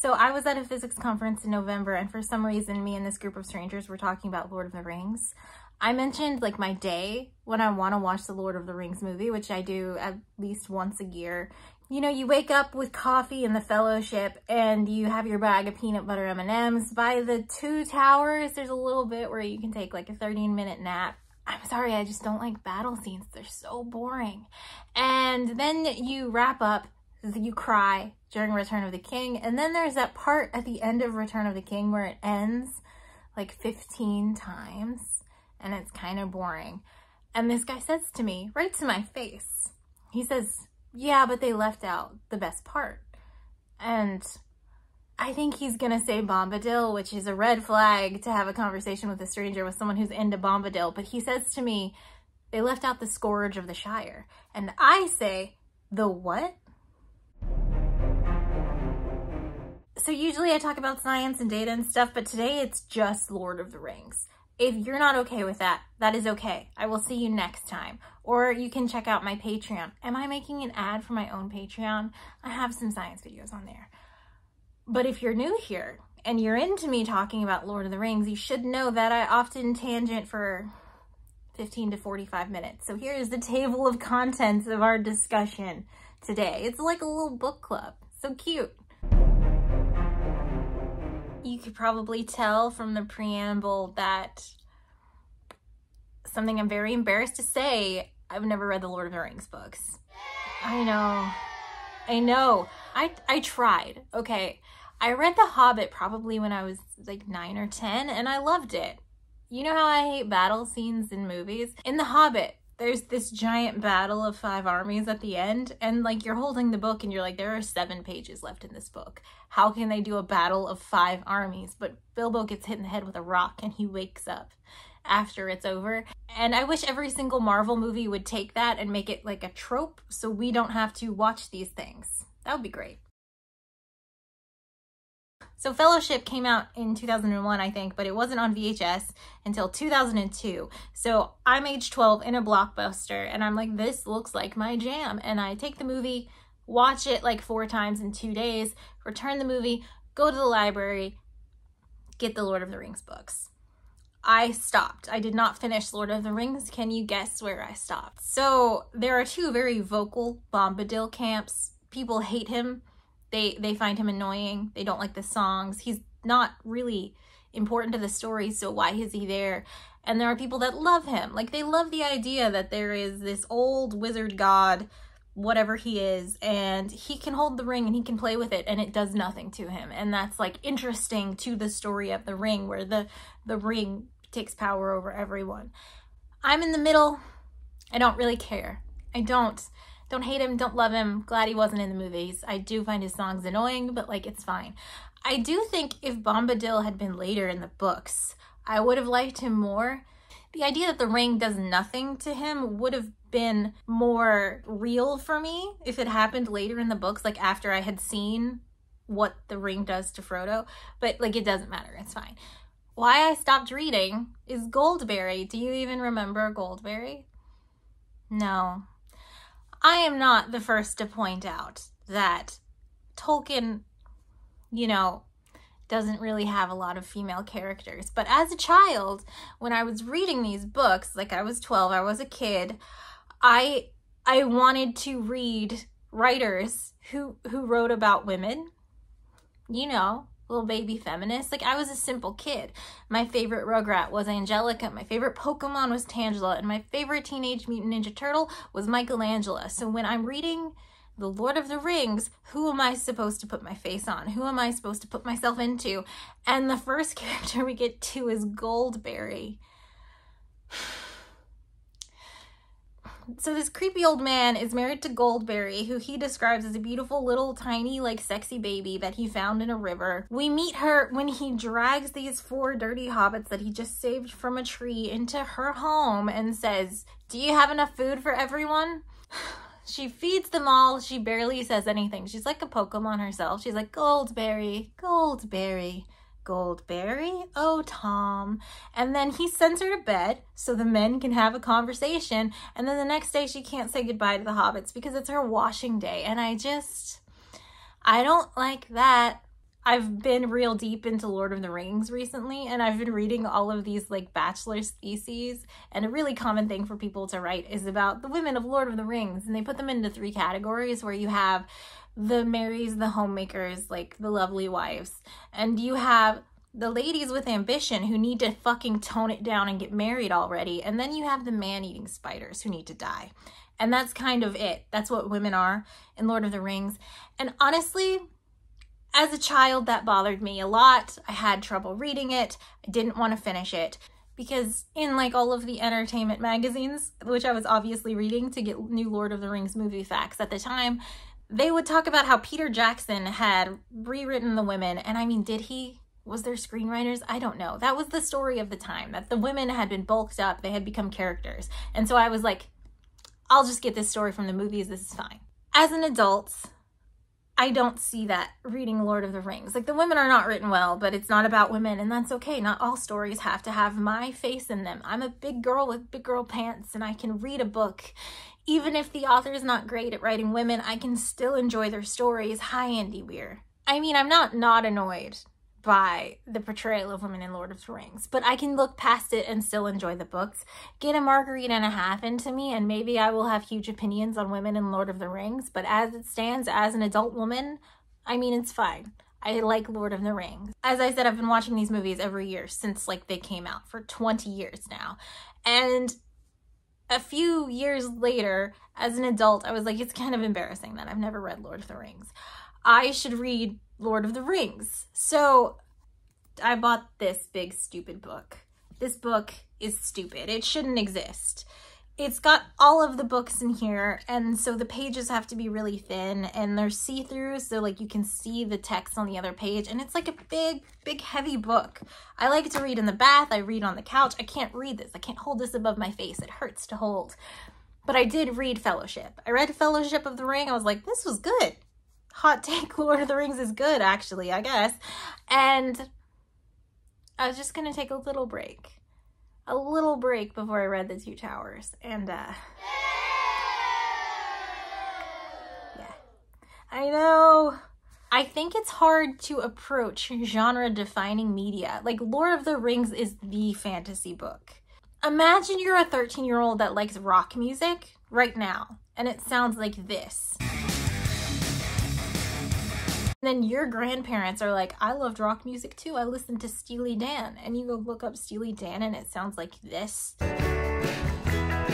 So I was at a physics conference in November and for some reason me and this group of strangers were talking about Lord of the Rings. I mentioned like my day when I want to watch the Lord of the Rings movie, which I do at least once a year. You know, you wake up with coffee in the fellowship and you have your bag of peanut butter M&Ms. By the two towers, there's a little bit where you can take like a 13 minute nap. I'm sorry, I just don't like battle scenes. They're so boring. And then you wrap up, you cry during Return of the King. And then there's that part at the end of Return of the King where it ends like 15 times and it's kind of boring. And this guy says to me, right to my face, he says, yeah, but they left out the best part. And I think he's gonna say Bombadil, which is a red flag to have a conversation with a stranger with someone who's into Bombadil. But he says to me, they left out the Scourge of the Shire. And I say, the what? So usually I talk about science and data and stuff, but today it's just Lord of the Rings. If you're not okay with that, that is okay. I will see you next time. Or you can check out my Patreon. Am I making an ad for my own Patreon? I have some science videos on there. But if you're new here and you're into me talking about Lord of the Rings, you should know that I often tangent for 15 to 45 minutes. So here's the table of contents of our discussion today. It's like a little book club. So cute. You could probably tell from the preamble that something I'm very embarrassed to say, I've never read the Lord of the Rings books. I know. I know. I, I tried. Okay. I read The Hobbit probably when I was like 9 or 10 and I loved it. You know how I hate battle scenes in movies? In The Hobbit, there's this giant battle of five armies at the end and like you're holding the book and you're like there are seven pages left in this book. How can they do a battle of five armies? But bilbo gets hit in the head with a rock and he wakes up after it's over. And i wish every single marvel movie would take that and make it like a trope so we don't have to watch these things. That would be great so Fellowship came out in 2001, I think, but it wasn't on VHS until 2002. So I'm age 12 in a blockbuster and I'm like, this looks like my jam. And I take the movie, watch it like four times in two days, return the movie, go to the library, get the Lord of the Rings books. I stopped. I did not finish Lord of the Rings. Can you guess where I stopped? So there are two very vocal Bombadil camps. People hate him they they find him annoying. They don't like the songs. He's not really important to the story, so why is he there? And there are people that love him. Like they love the idea that there is this old wizard god, whatever he is, and he can hold the ring and he can play with it and it does nothing to him. And that's like interesting to the story of the ring where the the ring takes power over everyone. I'm in the middle. I don't really care. I don't. Don't hate him, don't love him. Glad he wasn't in the movies. I do find his songs annoying, but like it's fine. I do think if Bombadil had been later in the books, I would have liked him more. The idea that the ring does nothing to him would have been more real for me if it happened later in the books, like after I had seen what the ring does to Frodo. But like it doesn't matter, it's fine. Why I stopped reading is Goldberry. Do you even remember Goldberry? No, I am not the first to point out that Tolkien, you know, doesn't really have a lot of female characters. But as a child, when I was reading these books, like I was 12, I was a kid, I I wanted to read writers who who wrote about women. You know, little baby feminist. Like I was a simple kid. My favorite Rugrat was Angelica. My favorite Pokemon was Tangela. And my favorite Teenage Mutant Ninja Turtle was Michelangelo. So when I'm reading The Lord of the Rings, who am I supposed to put my face on? Who am I supposed to put myself into? And the first character we get to is Goldberry. so this creepy old man is married to Goldberry, who he describes as a beautiful little tiny like sexy baby that he found in a river. We meet her when he drags these four dirty hobbits that he just saved from a tree into her home and says, do you have enough food for everyone? She feeds them all. She barely says anything. She's like a Pokemon herself. She's like, Goldberry, Goldberry. Goldberry? Oh, Tom. And then he sends her to bed so the men can have a conversation. And then the next day she can't say goodbye to the hobbits because it's her washing day. And I just, I don't like that. I've been real deep into Lord of the Rings recently, and I've been reading all of these like bachelor's theses. And a really common thing for people to write is about the women of Lord of the Rings, and they put them into three categories where you have the Marys, the homemakers, like the lovely wives, and you have the ladies with ambition who need to fucking tone it down and get married already, and then you have the man eating spiders who need to die. And that's kind of it. That's what women are in Lord of the Rings. And honestly, as a child, that bothered me a lot. I had trouble reading it. I didn't want to finish it because in like all of the entertainment magazines, which I was obviously reading to get new Lord of the Rings movie facts at the time, they would talk about how Peter Jackson had rewritten the women. And I mean, did he? Was there screenwriters? I don't know. That was the story of the time that the women had been bulked up, they had become characters. And so I was like, I'll just get this story from the movies. This is fine. As an adult, I don't see that reading Lord of the Rings. Like the women are not written well, but it's not about women and that's okay. Not all stories have to have my face in them. I'm a big girl with big girl pants and I can read a book. Even if the author is not great at writing women, I can still enjoy their stories. Hi, Andy Weir. I mean, I'm not not annoyed by the portrayal of women in Lord of the Rings, but I can look past it and still enjoy the books. Get a margarita and a half into me, and maybe I will have huge opinions on women in Lord of the Rings, but as it stands, as an adult woman, I mean, it's fine. I like Lord of the Rings. As I said, I've been watching these movies every year since like they came out for 20 years now. And a few years later, as an adult, I was like, it's kind of embarrassing that I've never read Lord of the Rings. I should read Lord of the Rings. So I bought this big stupid book. This book is stupid. It shouldn't exist. It's got all of the books in here, and so the pages have to be really thin, and they're see-through, so like you can see the text on the other page, and it's like a big, big, heavy book. I like to read in the bath, I read on the couch. I can't read this. I can't hold this above my face. It hurts to hold. But I did read Fellowship. I read Fellowship of the Ring. I was like, this was good hot take Lord of the Rings is good, actually, I guess. And I was just gonna take a little break. A little break before I read The Two Towers. And, uh... Yeah. I know. I think it's hard to approach genre-defining media. Like, Lord of the Rings is the fantasy book. Imagine you're a 13-year-old that likes rock music right now, and it sounds like this then your grandparents are like, I loved rock music too. I listened to Steely Dan. And you go look up Steely Dan and it sounds like this.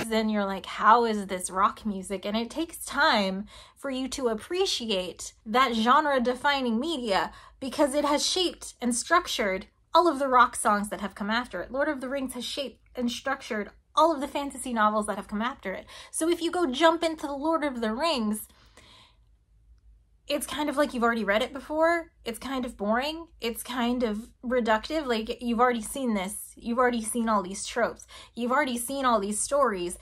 Then you're like, how is this rock music? And it takes time for you to appreciate that genre defining media because it has shaped and structured all of the rock songs that have come after it. Lord of the Rings has shaped and structured all of the fantasy novels that have come after it. So if you go jump into the Lord of the Rings, it's kind of like you've already read it before. It's kind of boring. It's kind of reductive. Like you've already seen this. You've already seen all these tropes. You've already seen all these stories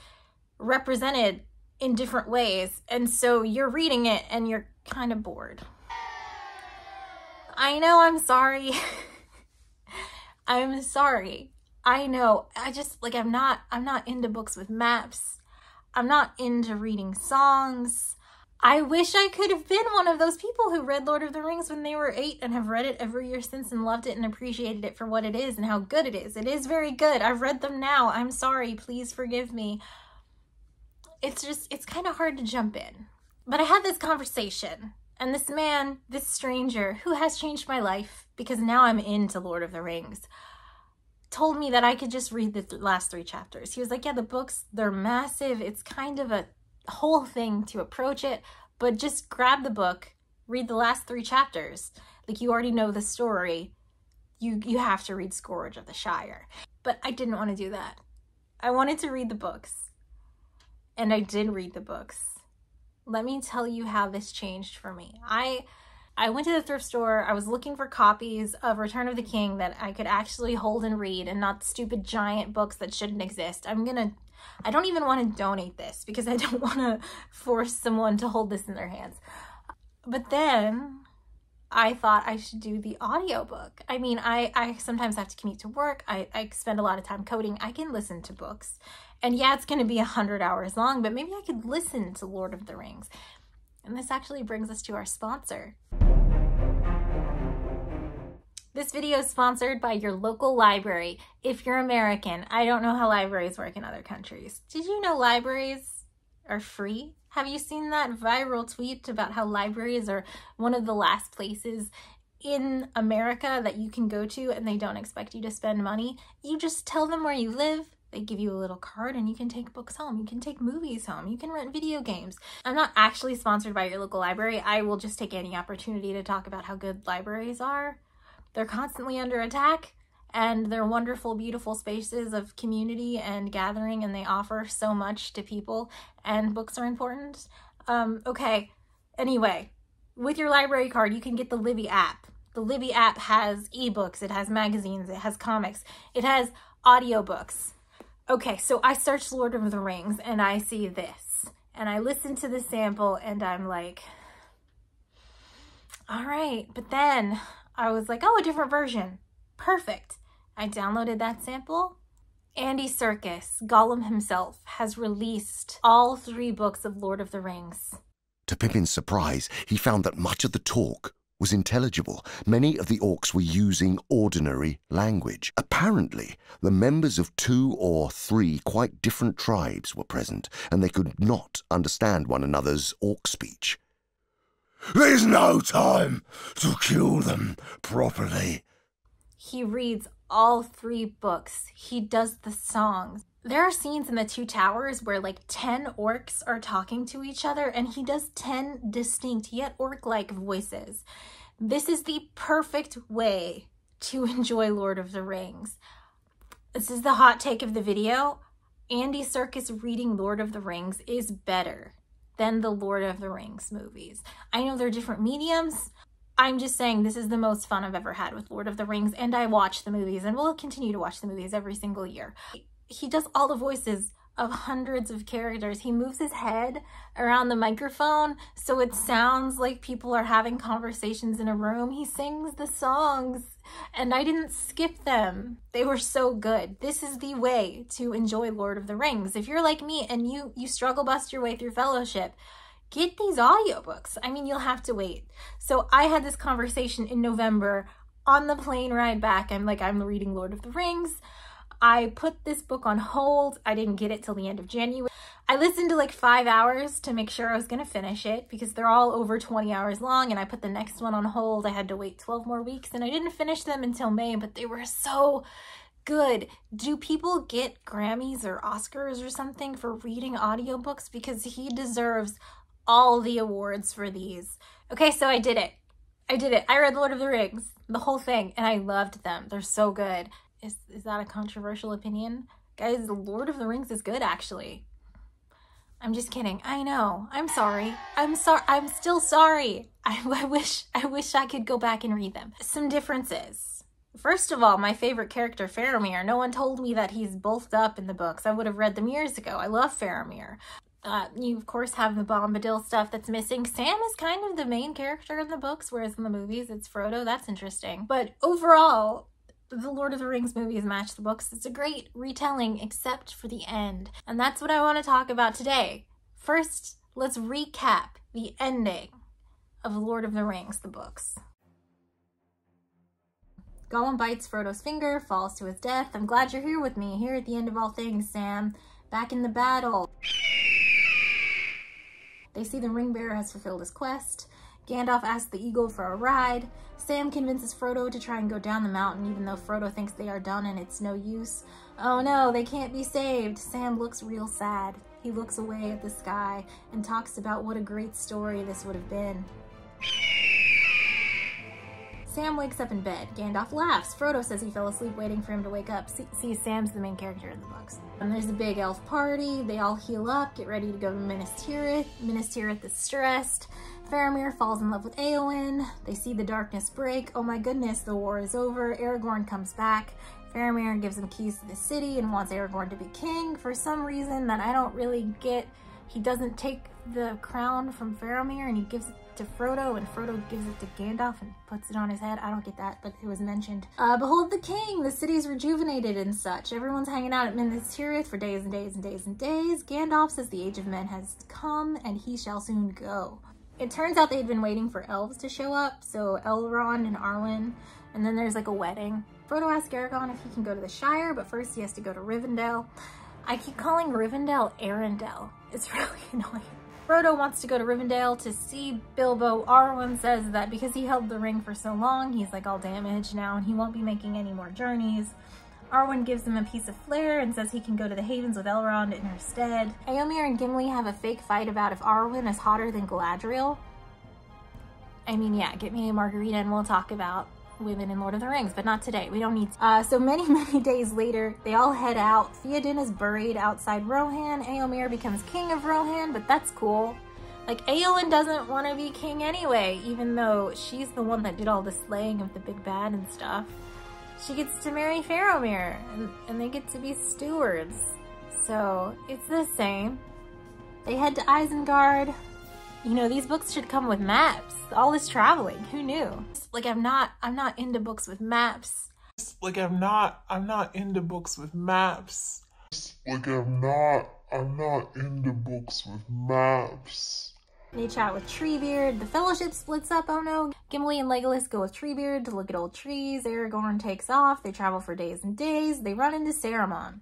represented in different ways. And so you're reading it and you're kind of bored. I know I'm sorry. I'm sorry. I know. I just like I'm not I'm not into books with maps. I'm not into reading songs. I wish I could have been one of those people who read Lord of the Rings when they were eight and have read it every year since and loved it and appreciated it for what it is and how good it is. It is very good. I've read them now. I'm sorry. Please forgive me. It's just, it's kind of hard to jump in. But I had this conversation and this man, this stranger who has changed my life because now I'm into Lord of the Rings, told me that I could just read the th last three chapters. He was like, yeah, the books, they're massive. It's kind of a whole thing to approach it, but just grab the book, read the last three chapters. Like you already know the story. You you have to read Scourge of the Shire. But I didn't want to do that. I wanted to read the books. And I did read the books. Let me tell you how this changed for me. I I went to the thrift store. I was looking for copies of Return of the King that I could actually hold and read and not stupid giant books that shouldn't exist. I'm going to I don't even want to donate this because I don't want to force someone to hold this in their hands. But then I thought I should do the audiobook. I mean, I, I sometimes have to commute to work. I, I spend a lot of time coding. I can listen to books. And yeah, it's going to be a 100 hours long, but maybe I could listen to Lord of the Rings. And this actually brings us to our sponsor. This video is sponsored by your local library. If you're American, I don't know how libraries work in other countries. Did you know libraries are free? Have you seen that viral tweet about how libraries are one of the last places in America that you can go to and they don't expect you to spend money? You just tell them where you live, they give you a little card and you can take books home. You can take movies home. You can rent video games. I'm not actually sponsored by your local library. I will just take any opportunity to talk about how good libraries are. They're constantly under attack and they're wonderful, beautiful spaces of community and gathering, and they offer so much to people, and books are important. Um, okay, anyway, with your library card, you can get the Libby app. The Libby app has ebooks, it has magazines, it has comics, it has audiobooks. Okay, so I searched Lord of the Rings and I see this, and I listen to the sample and I'm like, all right, but then I was like, oh, a different version. Perfect. I downloaded that sample. Andy Serkis, Gollum himself, has released all three books of Lord of the Rings. To Pippin's surprise, he found that much of the talk was intelligible. Many of the orcs were using ordinary language. Apparently, the members of two or three quite different tribes were present, and they could not understand one another's orc speech. There's no time to kill them properly. He reads all three books. He does the songs. There are scenes in the Two Towers where like 10 orcs are talking to each other and he does 10 distinct yet orc-like voices. This is the perfect way to enjoy Lord of the Rings. This is the hot take of the video. Andy Serkis reading Lord of the Rings is better than the Lord of the Rings movies. I know they're different mediums. I'm just saying this is the most fun I've ever had with Lord of the Rings, and I watch the movies and will continue to watch the movies every single year. He does all the voices of hundreds of characters. He moves his head around the microphone so it sounds like people are having conversations in a room. He sings the songs and I didn't skip them. They were so good. This is the way to enjoy Lord of the Rings. If you're like me and you you struggle bust your way through fellowship, get these audiobooks. I mean, you'll have to wait. So I had this conversation in November on the plane ride back. I'm like I'm reading Lord of the Rings. I put this book on hold. I didn't get it till the end of January. I listened to like five hours to make sure I was to finish it because they're all over 20 hours long and I put the next one on hold. I had to wait 12 more weeks and I didn't finish them until May, but they were so good. Do people get Grammys or Oscars or something for reading audiobooks? Because he deserves all the awards for these. Okay, so I did it. I did it. I read Lord of the Rings, the whole thing, and I loved them. They're so good. Is, is that a controversial opinion? Guys, Lord of the Rings is good, actually. I'm just kidding. I know. I'm sorry. I'm sorry. I'm still sorry. I, I wish I wish I could go back and read them. Some differences. First of all, my favorite character, Faramir. No one told me that he's bulked up in the books. I would have read them years ago. I love Faramir. Uh, you, of course, have the Bombadil stuff that's missing. Sam is kind of the main character in the books, whereas in the movies, it's Frodo. That's interesting. But overall, the Lord of the Rings movies match the books. It's a great retelling, except for the end. And that's what I want to talk about today. First, let's recap the ending of Lord of the Rings, the books. Gollum bites Frodo's finger, falls to his death. I'm glad you're here with me, here at the end of all things, Sam. Back in the battle. They see the ring bearer has fulfilled his quest. Gandalf asks the eagle for a ride. Sam convinces Frodo to try and go down the mountain even though Frodo thinks they are done and it's no use. Oh no, they can't be saved. Sam looks real sad. He looks away at the sky and talks about what a great story this would have been. Sam wakes up in bed. Gandalf laughs. Frodo says he fell asleep waiting for him to wake up. See, see, Sam's the main character in the books. And there's a big elf party. They all heal up, get ready to go to Minas Tirith. Minas Tirith is stressed. Faramir falls in love with Eowyn. They see the darkness break. Oh my goodness, the war is over. Aragorn comes back. Faramir gives him keys to the city and wants Aragorn to be king for some reason that I don't really get. He doesn't take the crown from Faramir and he gives it to Frodo and Frodo gives it to Gandalf and puts it on his head. I don't get that, but it was mentioned. Uh, behold the king! The city's rejuvenated and such. Everyone's hanging out at Minas Tirith for days and days and days and days. Gandalf says the age of men has come and he shall soon go. It turns out they'd been waiting for elves to show up, so Elrond and Arwen, and then there's like a wedding. Frodo asks Aragorn if he can go to the Shire, but first he has to go to Rivendell. I keep calling Rivendell Arendelle. It's really annoying. Frodo wants to go to Rivendell to see Bilbo. Arwen says that because he held the ring for so long, he's like all damaged now and he won't be making any more journeys. Arwen gives him a piece of flair and says he can go to the Havens with Elrond in her stead. Eomer and Gimli have a fake fight about if Arwen is hotter than Galadriel. I mean, yeah, get me a margarita and we'll talk about women in Lord of the Rings, but not today. We don't need to. Uh, so many, many days later, they all head out. Theoden is buried outside Rohan. Eomer becomes king of Rohan, but that's cool. Like, Eowyn doesn't want to be king anyway, even though she's the one that did all the slaying of the big bad and stuff. She gets to marry Faramir, and, and they get to be stewards. So, it's the same. They head to Isengard. You know, these books should come with maps. All this traveling, who knew? Like I'm not I'm not into books with maps. Like I'm not I'm not into books with maps. Like I'm not I'm not into books with maps. They chat with Treebeard. The Fellowship splits up, oh no. Gimli and Legolas go with Treebeard to look at old trees. Aragorn takes off. They travel for days and days. They run into Saruman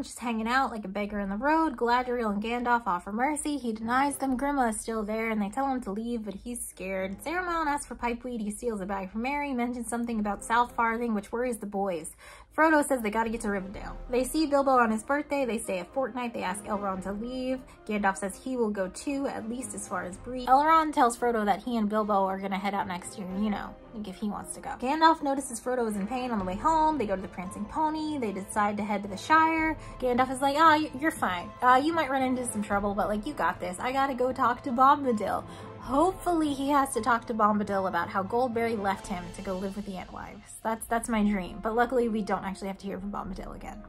just hanging out like a beggar in the road. Galadriel and Gandalf offer mercy. He denies them. Grima is still there and they tell him to leave, but he's scared. Saruman asks for pipeweed. He steals a bag from Merry, mentions something about South Farthing, which worries the boys. Frodo says they gotta get to Rivendell. They see Bilbo on his birthday, they stay a fortnight, they ask Elrond to leave. Gandalf says he will go too, at least as far as Bree. Elrond tells Frodo that he and Bilbo are gonna head out next year, you know, like if he wants to go. Gandalf notices Frodo is in pain on the way home, they go to the Prancing Pony, they decide to head to the Shire. Gandalf is like, ah, oh, you're fine. Uh, you might run into some trouble, but like, you got this. I gotta go talk to Bombadil. Hopefully he has to talk to Bombadil about how Goldberry left him to go live with the Entwives. That's that's my dream. But luckily we don't actually have to hear from Bombadil again.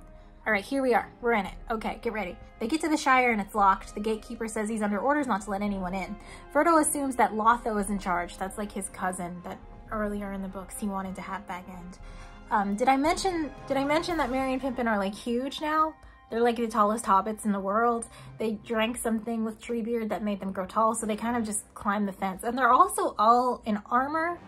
All right, here we are. We're in it. Okay, get ready. They get to the Shire and it's locked. The gatekeeper says he's under orders not to let anyone in. Frodo assumes that Lotho is in charge. That's like his cousin that earlier in the books he wanted to have Bag End. Um, did I mention did I mention that Merry and Pippin are like huge now? They're like the tallest hobbits in the world. They drank something with Treebeard that made them grow tall, so they kind of just climb the fence. And they're also all in armor,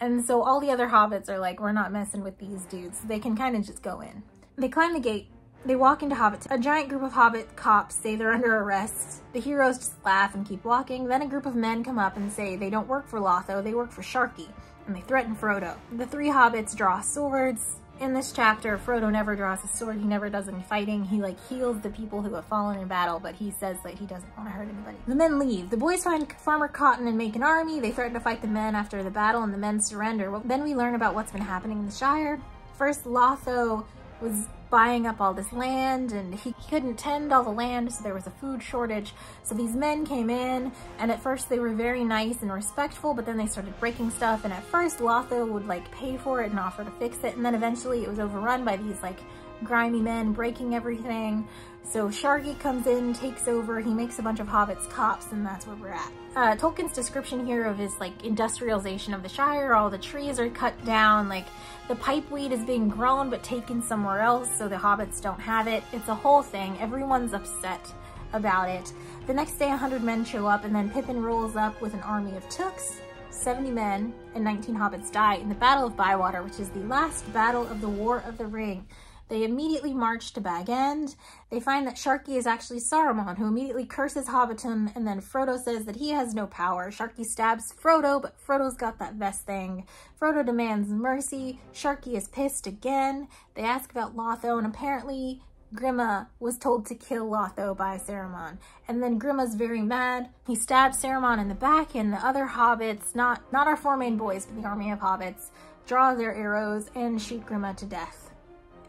and so all the other hobbits are like, we're not messing with these dudes. They can kind of just go in. They climb the gate. They walk into Hobbit. A giant group of Hobbit cops say they're under arrest. The heroes just laugh and keep walking. Then a group of men come up and say they don't work for Lotho, they work for Sharky, and they threaten Frodo. The three hobbits draw swords in this chapter, Frodo never draws a sword. He never does any fighting. He like heals the people who have fallen in battle, but he says that he doesn't want to hurt anybody. The men leave. The boys find Farmer Cotton and make an army. They threaten to fight the men after the battle and the men surrender. Well, then we learn about what's been happening in the Shire. First, Lotho was buying up all this land and he couldn't tend all the land so there was a food shortage so these men came in and at first they were very nice and respectful but then they started breaking stuff and at first Lotho would like pay for it and offer to fix it and then eventually it was overrun by these like grimy men breaking everything so Sharky comes in, takes over, he makes a bunch of hobbits cops, and that's where we're at. Uh, Tolkien's description here of his like industrialization of the Shire, all the trees are cut down, like the pipeweed is being grown but taken somewhere else so the hobbits don't have it. It's a whole thing. Everyone's upset about it. The next day 100 men show up and then Pippin rolls up with an army of Tooks. 70 men and 19 hobbits die in the Battle of Bywater, which is the last battle of the War of the Ring. They immediately march to Bag End. They find that Sharky is actually Saruman, who immediately curses Hobbiton, and then Frodo says that he has no power. Sharky stabs Frodo, but Frodo's got that vest thing. Frodo demands mercy. Sharky is pissed again. They ask about Lotho, and apparently Grima was told to kill Lotho by Saruman. And then Grima's very mad. He stabs Saruman in the back, and the other hobbits, not, not our four main boys, but the army of hobbits, draw their arrows and shoot Grima to death.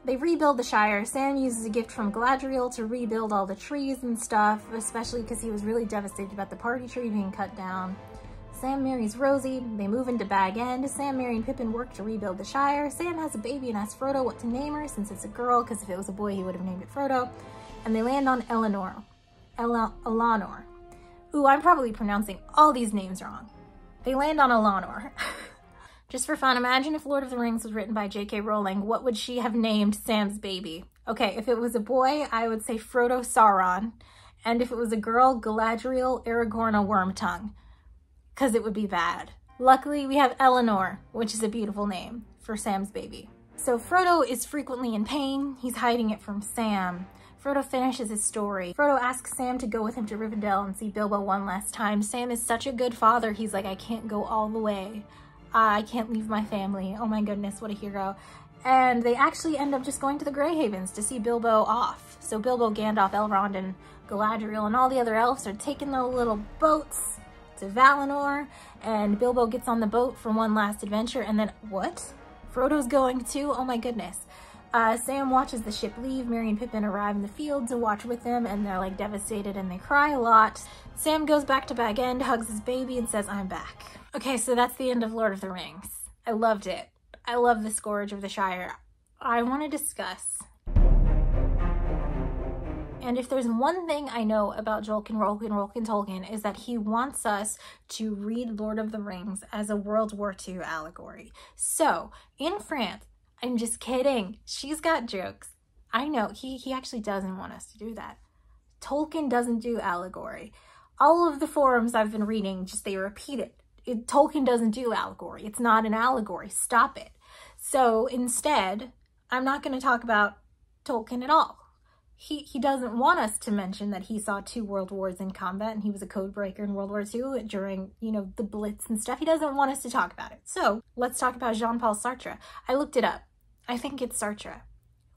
They rebuild the Shire. Sam uses a gift from Galadriel to rebuild all the trees and stuff, especially because he was really devastated about the party tree being cut down. Sam marries Rosie, they move into Bag End. Sam, Merry, and Pippin work to rebuild the Shire. Sam has a baby and asks Frodo what to name her since it's a girl, because if it was a boy he would have named it Frodo. And they land on Eleanor. Ela Elanor. Ooh, I'm probably pronouncing all these names wrong. They land on Elanor. Just for fun, imagine if Lord of the Rings was written by J.K. Rowling, what would she have named Sam's baby? Okay, if it was a boy, I would say Frodo Sauron. And if it was a girl, Galadriel Aragorn Wormtongue. because it would be bad. Luckily, we have Eleanor, which is a beautiful name for Sam's baby. So Frodo is frequently in pain. He's hiding it from Sam. Frodo finishes his story. Frodo asks Sam to go with him to Rivendell and see Bilbo one last time. Sam is such a good father. He's like, I can't go all the way. I can't leave my family. Oh my goodness, what a hero. And they actually end up just going to the Grey Havens to see Bilbo off. So Bilbo, Gandalf, Elrond, and Galadriel and all the other elves are taking their little boats to Valinor. And Bilbo gets on the boat for one last adventure. And then, what? Frodo's going too? Oh my goodness. Uh, Sam watches the ship leave. Merry and Pippin arrive in the field to watch with them, and they're like devastated and they cry a lot. Sam goes back to Bag End, hugs his baby, and says, I'm back. Okay, so that's the end of Lord of the Rings. I loved it. I love the Scourge of the Shire. I want to discuss. And if there's one thing I know about Jolkin Rolkin Rolkin Tolkien is that he wants us to read Lord of the Rings as a World War II allegory. So, in France, I'm just kidding. She's got jokes. I know he he actually doesn't want us to do that. Tolkien doesn't do allegory. All of the forums I've been reading just they repeat it. it Tolkien doesn't do allegory. It's not an allegory. Stop it. So instead, I'm not going to talk about Tolkien at all. He, he doesn't want us to mention that he saw two world wars in combat and he was a code breaker in World War II during, you know, the Blitz and stuff. He doesn't want us to talk about it. So let's talk about Jean-Paul Sartre. I looked it up. I think it's Sartre.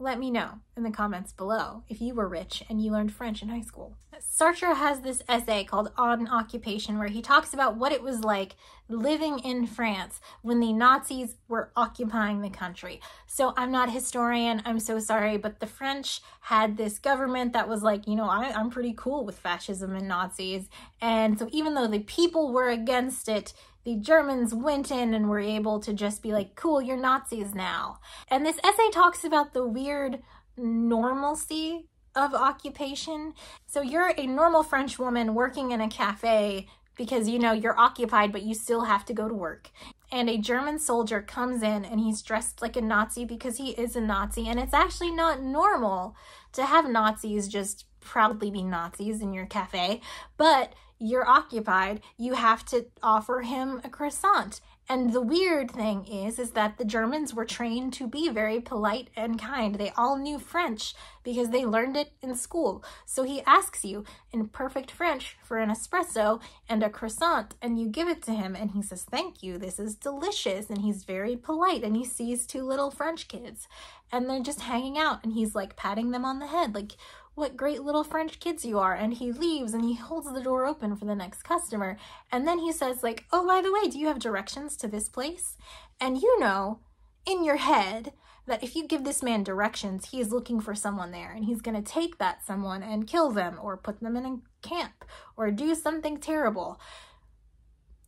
Let me know in the comments below if you were rich and you learned French in high school. Sartre has this essay called On Occupation where he talks about what it was like living in France when the Nazis were occupying the country. So I'm not a historian, I'm so sorry, but the French had this government that was like, you know, I, I'm pretty cool with fascism and Nazis. And so even though the people were against it, the Germans went in and were able to just be like, cool, you're Nazis now. And this essay talks about the weird normalcy of occupation. So you're a normal French woman working in a cafe because you know you're occupied but you still have to go to work. And a German soldier comes in and he's dressed like a Nazi because he is a Nazi and it's actually not normal to have Nazis just proudly be Nazis in your cafe, but you're occupied, you have to offer him a croissant. And the weird thing is, is that the Germans were trained to be very polite and kind. They all knew French because they learned it in school. So he asks you in perfect French for an espresso and a croissant, and you give it to him, and he says, thank you, this is delicious. And he's very polite, and he sees two little French kids, and they're just hanging out, and he's like patting them on the head, like, what great little French kids you are. And he leaves and he holds the door open for the next customer. And then he says like, oh, by the way, do you have directions to this place? And you know, in your head, that if you give this man directions, he is looking for someone there and he's going to take that someone and kill them or put them in a camp or do something terrible.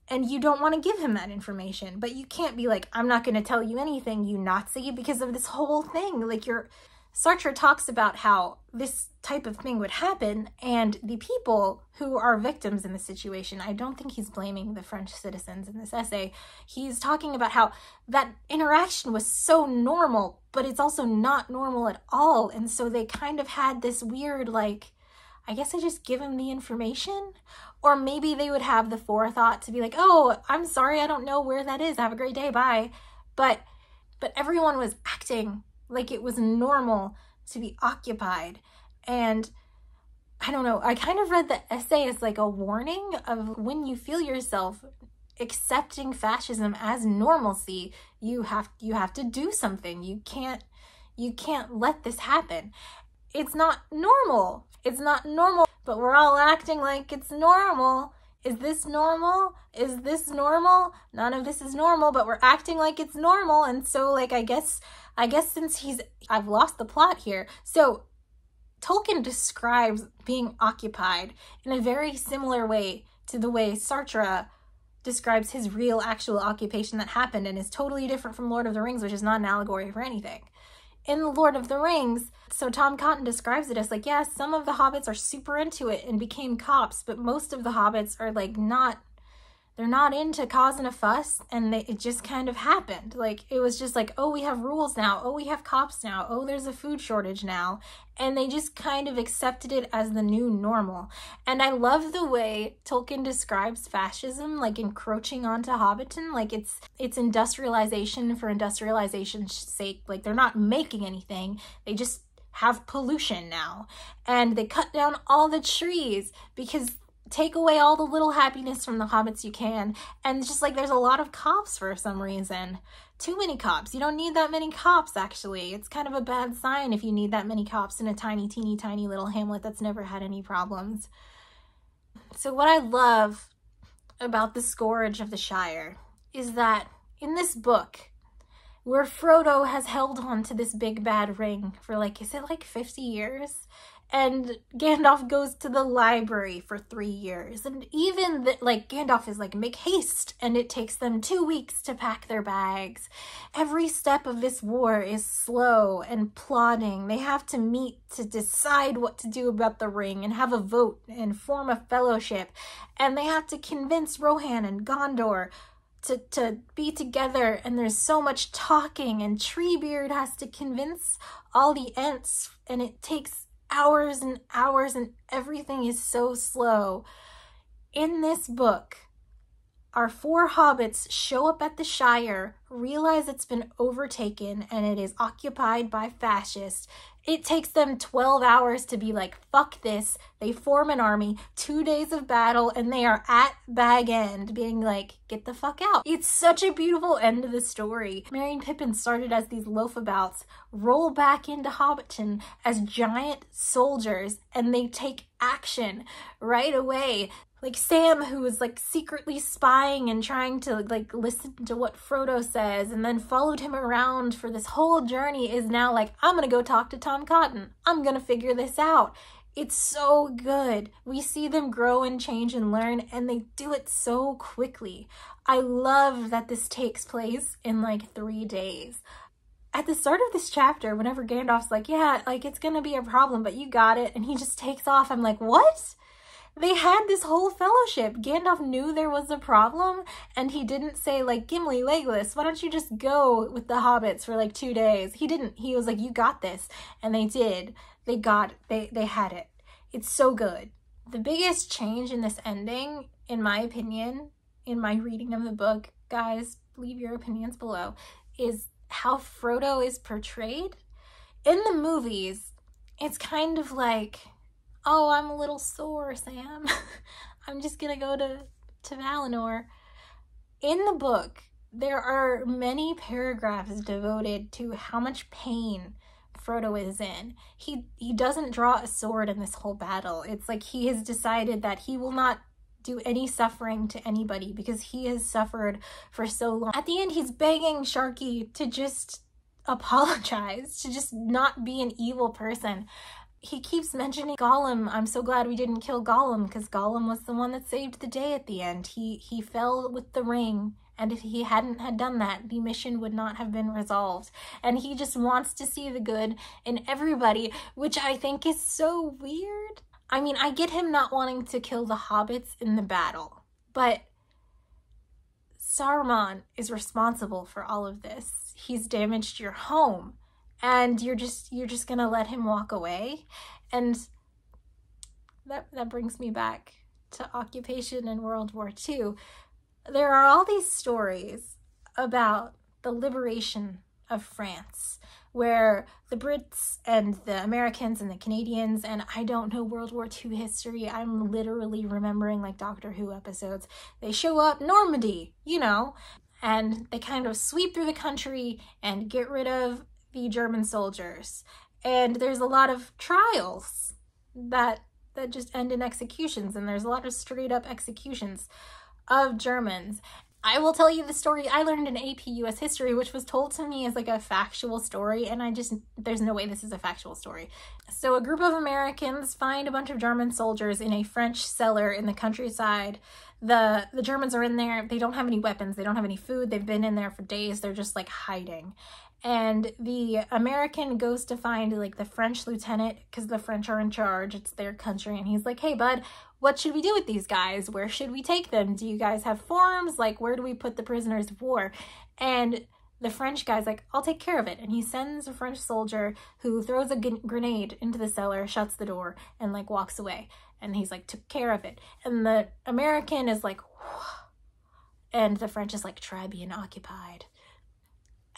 And you don't want to give him that information, but you can't be like, I'm not going to tell you anything, you Nazi, because of this whole thing. Like you're, Sartre talks about how this type of thing would happen and the people who are victims in the situation i don't think he's blaming the french citizens in this essay. He's talking about how that interaction was so normal but it's also not normal at all and so they kind of had this weird like i guess i just give him the information? Or maybe they would have the forethought to be like oh i'm sorry i don't know where that is. Have a great day bye. But but everyone was acting like it was normal to be occupied. And I don't know, I kind of read the essay as like a warning of when you feel yourself accepting fascism as normalcy, you have you have to do something. You can't you can't let this happen. It's not normal. It's not normal, but we're all acting like it's normal. Is this normal? Is this normal? None of this is normal, but we're acting like it's normal. And so like I guess I guess since he's, I've lost the plot here. So Tolkien describes being occupied in a very similar way to the way Sartre describes his real actual occupation that happened and is totally different from Lord of the Rings, which is not an allegory for anything. In The Lord of the Rings, so Tom Cotton describes it as like, yeah, some of the hobbits are super into it and became cops, but most of the hobbits are like not they're not into causing a fuss and they, it just kind of happened. Like it was just like oh we have rules now. Oh we have cops now. Oh there's a food shortage now. And they just kind of accepted it as the new normal. And i love the way tolkien describes fascism like encroaching onto hobbiton. Like it's it's industrialization for industrialization's sake. Like they're not making anything. They just have pollution now. And they cut down all the trees because take away all the little happiness from the hobbits you can. And just like there's a lot of cops for some reason. Too many cops. You don't need that many cops actually. It's kind of a bad sign if you need that many cops in a tiny teeny tiny little hamlet that's never had any problems. So what i love about the scourge of the shire is that in this book where Frodo has held on to this big bad ring for like, is it like 50 years? And Gandalf goes to the library for three years. And even the, like Gandalf is like, make haste, and it takes them two weeks to pack their bags. Every step of this war is slow and plodding. They have to meet to decide what to do about the ring and have a vote and form a fellowship. And they have to convince Rohan and Gondor to, to be together and there's so much talking and Treebeard has to convince all the Ents and it takes hours and hours and everything is so slow. In this book, our four hobbits show up at the Shire, realize it's been overtaken and it is occupied by fascists, it takes them 12 hours to be like, fuck this. They form an army, two days of battle, and they are at Bag End being like, get the fuck out. It's such a beautiful end of the story. Merry and Pippin started as these loafabouts, roll back into Hobbiton as giant soldiers, and they take action right away like Sam who was like secretly spying and trying to like listen to what Frodo says and then followed him around for this whole journey is now like I'm going to go talk to Tom Cotton. I'm going to figure this out. It's so good. We see them grow and change and learn and they do it so quickly. I love that this takes place in like 3 days. At the start of this chapter, whenever Gandalf's like, yeah, like it's to be a problem, but you got it, and he just takes off, I'm like, what? They had this whole fellowship. Gandalf knew there was a problem, and he didn't say, like, Gimli, Legolas, why don't you just go with the hobbits for like two days? He didn't. He was like, you got this. And they did. They got They, they had it. It's so good. The biggest change in this ending, in my opinion, in my reading of the book, guys, leave your opinions below, is how Frodo is portrayed. In the movies, it's kind of like oh, I'm a little sore, Sam. I'm just gonna go to, to Valinor. In the book, there are many paragraphs devoted to how much pain Frodo is in. He he doesn't draw a sword in this whole battle. It's like he has decided that he will not do any suffering to anybody because he has suffered for so long. At the end, he's begging Sharky to just apologize, to just not be an evil person he keeps mentioning Gollum. I'm so glad we didn't kill Gollum because Gollum was the one that saved the day at the end. He he fell with the ring and if he hadn't had done that, the mission would not have been resolved. And he just wants to see the good in everybody, which I think is so weird. I mean, I get him not wanting to kill the hobbits in the battle, but Saruman is responsible for all of this. He's damaged your home and you're just you're just gonna let him walk away. And that that brings me back to occupation in world war ii there are all these stories about the liberation of france where the brits and the americans and the canadians and i don't know world war ii history. I'm literally remembering like doctor who episodes. They show up normandy you know and they kind of sweep through the country and get rid of the German soldiers. And there's a lot of trials that that just end in executions and there's a lot of straight up executions of Germans. I will tell you the story I learned in AP US history, which was told to me as like a factual story, and I just, there's no way this is a factual story. So, a group of Americans find a bunch of German soldiers in a French cellar in the countryside. The, the Germans are in there, they don't have any weapons, they don't have any food, they've been in there for days, they're just like hiding and the American goes to find like the French lieutenant because the French are in charge, it's their country, and he's like, hey, bud, what should we do with these guys? Where should we take them? Do you guys have forms? Like, where do we put the prisoners of war? And the French guy's like, I'll take care of it. And he sends a French soldier who throws a grenade into the cellar, shuts the door, and like walks away. And he's like, took care of it. And the American is like, and the French is like, try being occupied.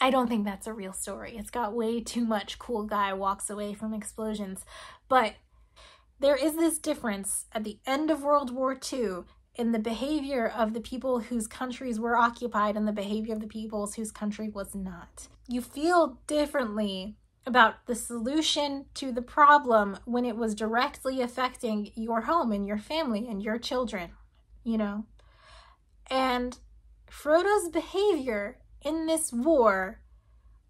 I don't think that's a real story. It's got way too much cool guy walks away from explosions. But there is this difference at the end of World War II in the behavior of the people whose countries were occupied and the behavior of the peoples whose country was not. You feel differently about the solution to the problem when it was directly affecting your home and your family and your children, you know? And Frodo's behavior in this war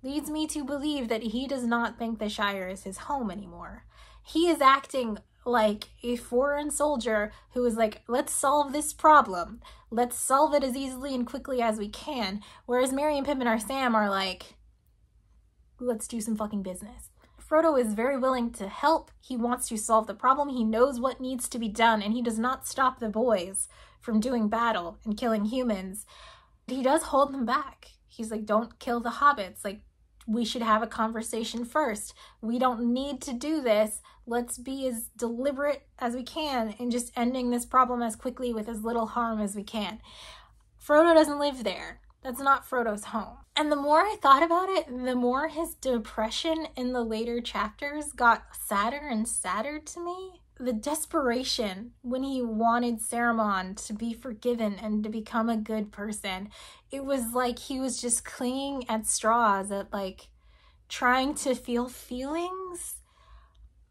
leads me to believe that he does not think the Shire is his home anymore. He is acting like a foreign soldier who is like, let's solve this problem. Let's solve it as easily and quickly as we can. Whereas Merry and Pippin or Sam are like, let's do some fucking business. Frodo is very willing to help. He wants to solve the problem. He knows what needs to be done, and he does not stop the boys from doing battle and killing humans. He does hold them back. He's like, don't kill the hobbits. Like, we should have a conversation first. We don't need to do this. Let's be as deliberate as we can in just ending this problem as quickly with as little harm as we can. Frodo doesn't live there. That's not Frodo's home. And the more I thought about it, the more his depression in the later chapters got sadder and sadder to me. The desperation when he wanted Saruman to be forgiven and to become a good person. It was like he was just clinging at straws, at like trying to feel feelings.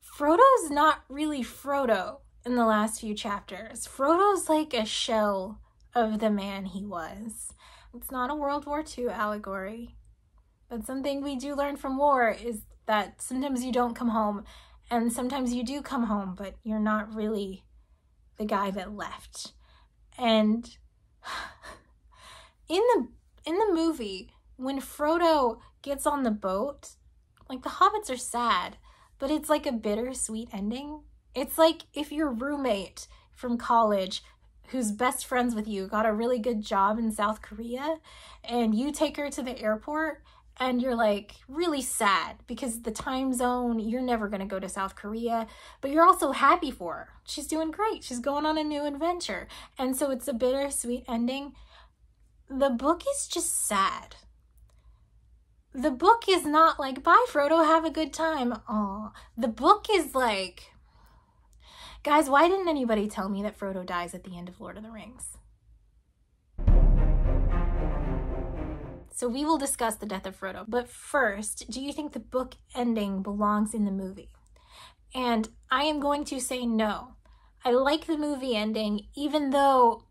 Frodo's not really Frodo in the last few chapters. Frodo's like a shell of the man he was. It's not a World War II allegory. But something we do learn from war is that sometimes you don't come home, and sometimes you do come home, but you're not really the guy that left. And in the in the movie, when Frodo gets on the boat, like the hobbits are sad, but it's like a bittersweet ending. It's like if your roommate from college who's best friends with you got a really good job in South Korea and you take her to the airport and you're like really sad because the time zone, you're never going to go to South Korea, but you're also happy for her. She's doing great. She's going on a new adventure. And so it's a bittersweet ending. The book is just sad. The book is not like, bye, Frodo, have a good time. Aw. The book is like, Guys, why didn't anybody tell me that Frodo dies at the end of Lord of the Rings? So we will discuss the death of Frodo. But first, do you think the book ending belongs in the movie? And I am going to say no. I like the movie ending, even though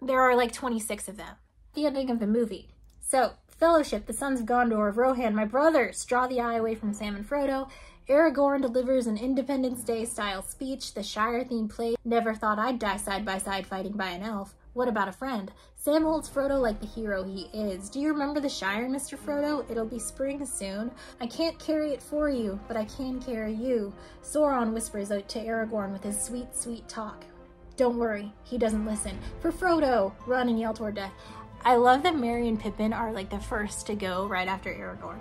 there are like 26 of them. The ending of the movie. So, Fellowship, the Sons of Gondor, of Rohan, my brothers, draw the eye away from Sam and Frodo. Aragorn delivers an Independence Day style speech. The Shire theme play. Never thought I'd die side by side fighting by an elf. What about a friend? Sam holds Frodo like the hero he is. Do you remember the Shire, Mr. Frodo? It'll be spring soon. I can't carry it for you, but I can carry you. Sauron whispers out to Aragorn with his sweet, sweet talk. Don't worry, he doesn't listen. For Frodo! Run and yell toward death. I love that Merry and Pippin are like the first to go right after Aragorn.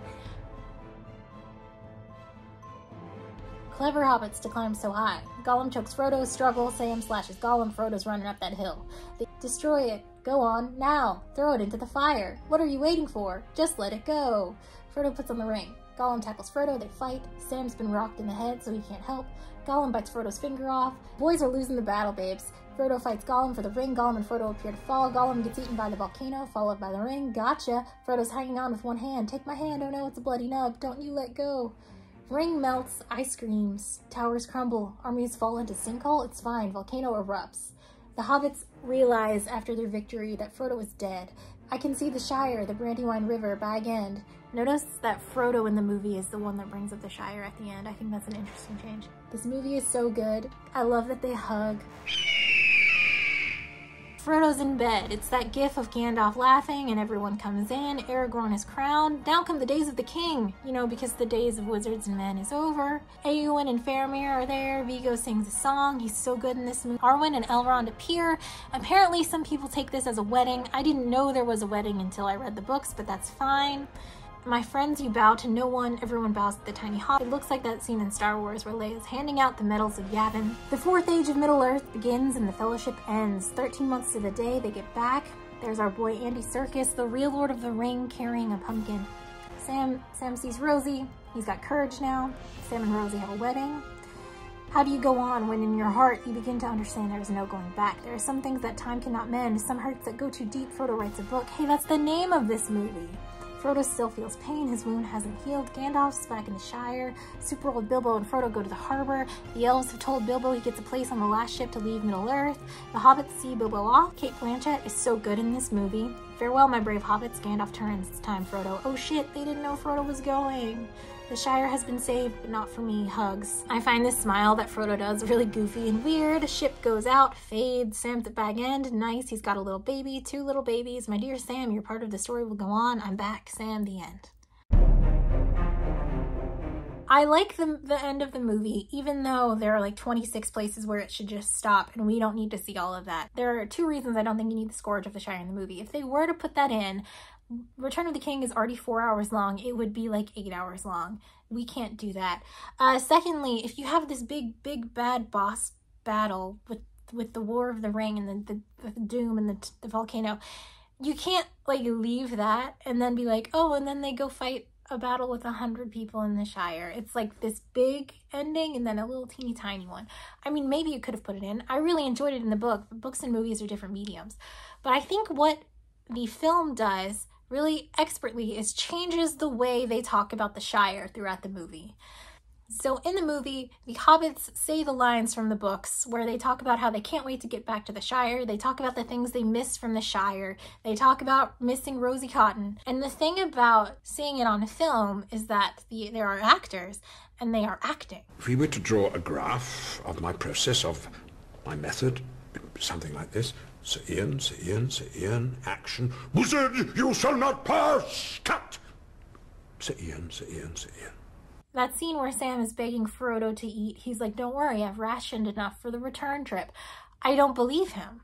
Clever hobbits to climb so high. Gollum chokes Frodo, struggle, Sam slashes Gollum, Frodo's running up that hill. They destroy it. Go on, now! Throw it into the fire! What are you waiting for? Just let it go! Frodo puts on the ring. Gollum tackles Frodo, they fight. Sam's been rocked in the head, so he can't help. Gollum bites Frodo's finger off. Boys are losing the battle, babes. Frodo fights Gollum for the ring. Gollum and Frodo appear to fall. Gollum gets eaten by the volcano, followed by the ring. Gotcha! Frodo's hanging on with one hand. Take my hand, oh no, it's a bloody nub. Don't you let go. Ring melts, ice screams, towers crumble, armies fall into sinkhole, it's fine, volcano erupts. The hobbits realize after their victory that Frodo is dead. I can see the Shire, the Brandywine River, Bag End. Notice that Frodo in the movie is the one that brings up the Shire at the end. I think that's an interesting change. This movie is so good. I love that they hug. Frodo's in bed. It's that gif of Gandalf laughing and everyone comes in. Aragorn is crowned. Now come the days of the king, you know, because the days of wizards and men is over. Eowyn and Faramir are there. Viggo sings a song. He's so good in this movie. Arwen and Elrond appear. Apparently some people take this as a wedding. I didn't know there was a wedding until I read the books, but that's fine. My friends, you bow to no one, everyone bows to the tiny hobbit. It looks like that scene in Star Wars where Leia's handing out the medals of Yavin. The fourth age of Middle-earth begins and the fellowship ends. 13 months to the day, they get back. There's our boy Andy Serkis, the real Lord of the Ring, carrying a pumpkin. Sam, Sam sees Rosie. He's got courage now. Sam and Rosie have a wedding. How do you go on when in your heart you begin to understand there is no going back? There are some things that time cannot mend, some hurts that go too deep. Frodo writes a book. Hey, that's the name of this movie. Frodo still feels pain, his wound hasn't healed. Gandalf's back in the Shire. Super old Bilbo and Frodo go to the harbor. The elves have told Bilbo he gets a place on the last ship to leave Middle-earth. The hobbits see Bilbo off. Cate Blanchett is so good in this movie. Farewell, my brave hobbits. Gandalf turns. It's time, Frodo. Oh shit, they didn't know Frodo was going. The Shire has been saved, but not for me. Hugs. I find this smile that Frodo does really goofy and weird. Ship goes out, fades, Sam's at Bag End. Nice, he's got a little baby, two little babies. My dear Sam, your part of the story will go on. I'm back. Sam, the end. I like the, the end of the movie, even though there are like 26 places where it should just stop and we don't need to see all of that. There are two reasons I don't think you need the Scourge of the Shire in the movie. If they were to put that in, Return of the King is already four hours long. It would be like eight hours long. We can't do that. Uh, secondly, if you have this big, big bad boss battle with with the War of the Ring and the, the, the Doom and the, the volcano, you can't like leave that and then be like, oh, and then they go fight a battle with a hundred people in the Shire. It's like this big ending and then a little teeny tiny one. I mean, maybe you could have put it in. I really enjoyed it in the book. Books and movies are different mediums. But I think what the film does really expertly is changes the way they talk about the Shire throughout the movie. So in the movie, the hobbits say the lines from the books where they talk about how they can't wait to get back to the Shire. They talk about the things they miss from the Shire. They talk about missing Rosie Cotton. And the thing about seeing it on film is that the, there are actors and they are acting. If we were to draw a graph of my process, of my method, something like this, Sir Ian, Sir Ian, Sir Ian, action. Wizard, you shall not pass! Cut! Sir Ian, Sir Ian, Sir Ian. That scene where Sam is begging Frodo to eat, he's like, don't worry, I've rationed enough for the return trip. I don't believe him.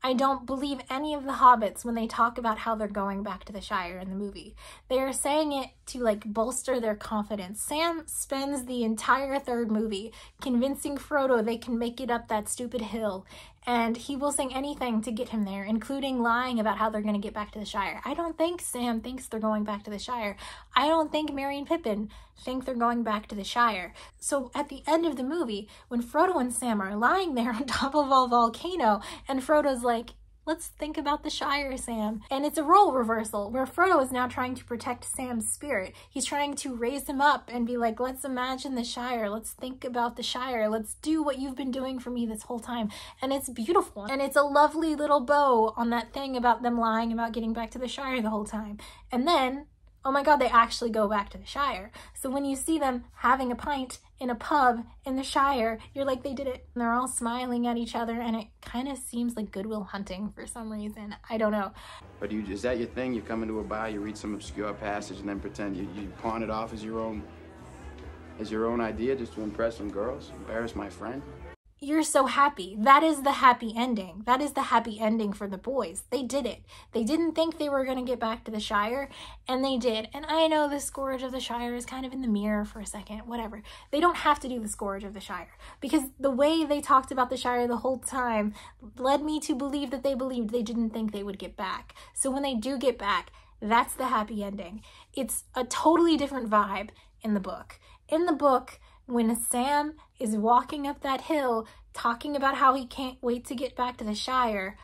I don't believe any of the hobbits when they talk about how they're going back to the Shire in the movie. They are saying it to like bolster their confidence. Sam spends the entire third movie convincing Frodo they can make it up that stupid hill and he will sing anything to get him there, including lying about how they're going to get back to the Shire. I don't think Sam thinks they're going back to the Shire. I don't think Merry and Pippin think they're going back to the Shire. So at the end of the movie, when Frodo and Sam are lying there on top of a volcano, and Frodo's like, Let's think about the Shire, Sam. And it's a role reversal where Frodo is now trying to protect Sam's spirit. He's trying to raise him up and be like, let's imagine the Shire. Let's think about the Shire. Let's do what you've been doing for me this whole time. And it's beautiful. And it's a lovely little bow on that thing about them lying about getting back to the Shire the whole time. And then oh my god, they actually go back to the Shire. So when you see them having a pint in a pub in the Shire, you're like, they did it. And they're all smiling at each other, and it kind of seems like Goodwill Hunting for some reason. I don't know. But you, is that your thing? You come into a bar, you read some obscure passage, and then pretend you, you pawn it off as your own, as your own idea, just to impress some girls, embarrass my friend? You're so happy. That is the happy ending. That is the happy ending for the boys. They did it. They didn't think they were going to get back to the Shire, and they did. And I know the Scourge of the Shire is kind of in the mirror for a second, whatever. They don't have to do the Scourge of the Shire because the way they talked about the Shire the whole time led me to believe that they believed they didn't think they would get back. So when they do get back, that's the happy ending. It's a totally different vibe in the book. In the book, when Sam is walking up that hill talking about how he can't wait to get back to the Shire,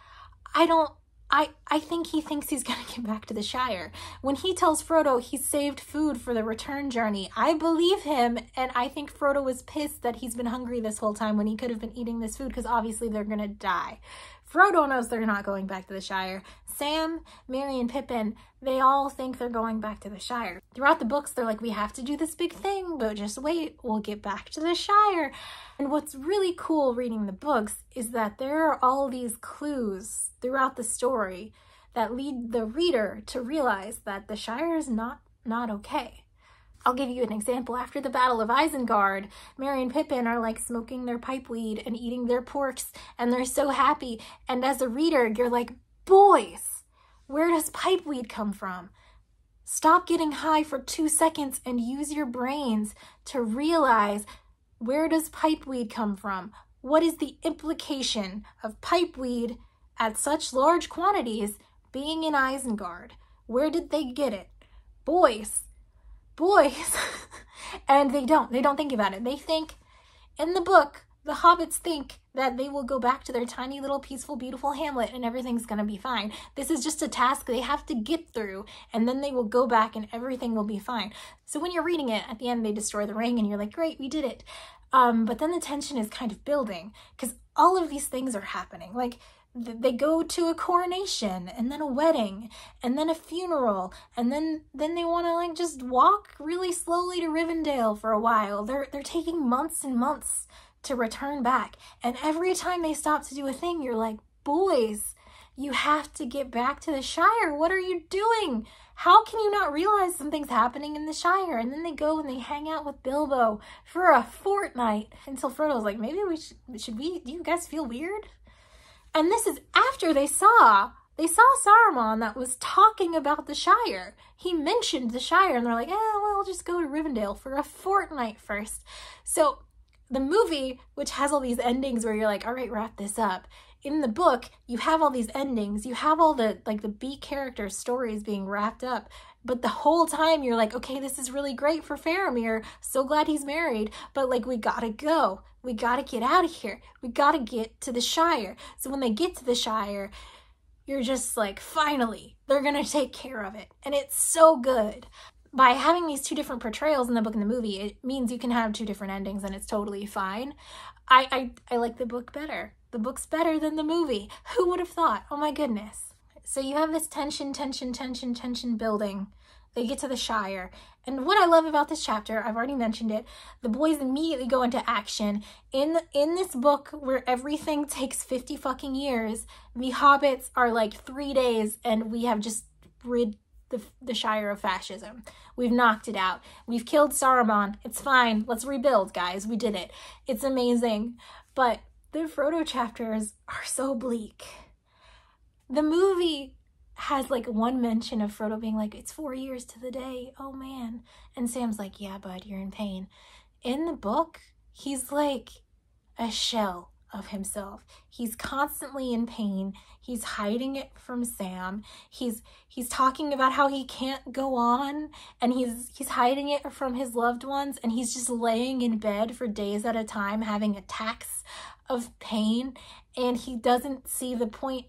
I don't I, I think he thinks he's going to get back to the Shire. When he tells Frodo he saved food for the return journey, I believe him, and I think Frodo was pissed that he's been hungry this whole time when he could have been eating this food because obviously they're going to die. Frodo knows they're not going back to the Shire. Sam, Merry, and Pippin, they all think they're going back to the Shire. Throughout the books, they're like, we have to do this big thing, but just wait, we'll get back to the Shire. And what's really cool reading the books is that there are all these clues throughout the story that lead the reader to realize that the Shire is not, not okay. I'll give you an example. After the Battle of Isengard, Merry and Pippin are like smoking their pipe weed and eating their porks, and they're so happy. And as a reader, you're like, boys, where does pipe weed come from? Stop getting high for two seconds and use your brains to realize where does pipe weed come from? What is the implication of pipe weed at such large quantities being in Isengard? Where did they get it? Boys, boys. and they don't. They don't think about it. They think, in the book, the hobbits think that they will go back to their tiny little peaceful, beautiful hamlet and everything's going to be fine. This is just a task they have to get through and then they will go back and everything will be fine. So when you're reading it, at the end they destroy the ring and you're like, great, we did it. Um, but then the tension is kind of building because all of these things are happening. Like they go to a coronation and then a wedding and then a funeral and then then they want to like just walk really slowly to Rivendell for a while. They're they're taking months and months to return back. And every time they stop to do a thing, you're like, "Boys, you have to get back to the Shire. What are you doing? How can you not realize something's happening in the Shire?" And then they go and they hang out with Bilbo for a fortnight until Frodo's like, "Maybe we should should we do you guys feel weird?" And this is after they saw they saw Saruman that was talking about the Shire. He mentioned the Shire, and they're like, "Yeah, well, I'll just go to Rivendell for a fortnight first. So the movie, which has all these endings where you're like, all right, wrap this up. In the book, you have all these endings. You have all the like the B character stories being wrapped up. But the whole time you're like, okay, this is really great for Faramir. So glad he's married. But like, we gotta go. We gotta get out of here. We gotta get to the Shire. So when they get to the Shire, you're just like, finally, they're gonna take care of it. And it's so good. By having these two different portrayals in the book and the movie, it means you can have two different endings and it's totally fine. I, I, I like the book better. The book's better than the movie. Who would have thought? Oh my goodness. So you have this tension, tension, tension, tension building. They get to the Shire. And what I love about this chapter, I've already mentioned it, the boys immediately go into action. In in this book where everything takes 50 fucking years, the hobbits are like 3 days and we have just rid the, the Shire of fascism. We've knocked it out. We've killed Saruman. It's fine. Let's rebuild, guys. We did it. It's amazing. But the Frodo chapters are so bleak. The movie has like one mention of Frodo being like, it's four years to the day. Oh man. And Sam's like, yeah, bud, you're in pain. In the book, he's like a shell of himself. He's constantly in pain. He's hiding it from Sam. He's he's talking about how he can't go on and he's he's hiding it from his loved ones and he's just laying in bed for days at a time having attacks of pain and he doesn't see the point